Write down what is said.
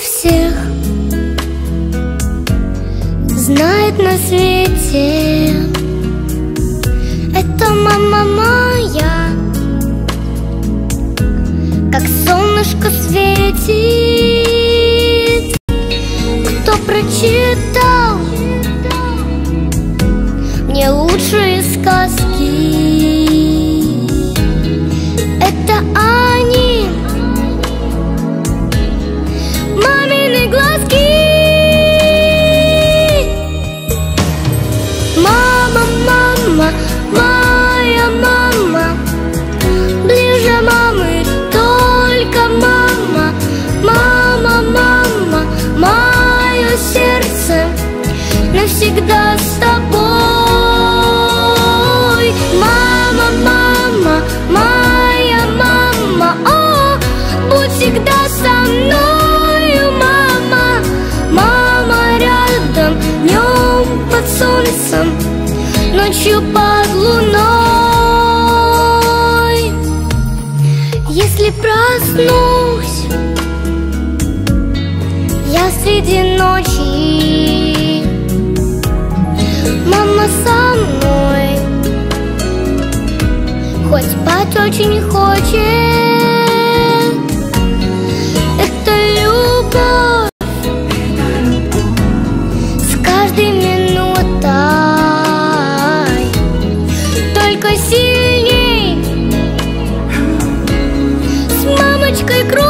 всех знает на свете. Это мама моя Как солнышко светит. Кто прочитал Навсегда с тобой. Мама, мама, моя мама О, будь всегда со мною, мама. Мама рядом, днем под солнцем Ночью под луной. Если проснусь Я среди ночи дома мной, Хоть спать очень хочет. Это любовь С каждой минутой. Только сильней С мамочкой кровь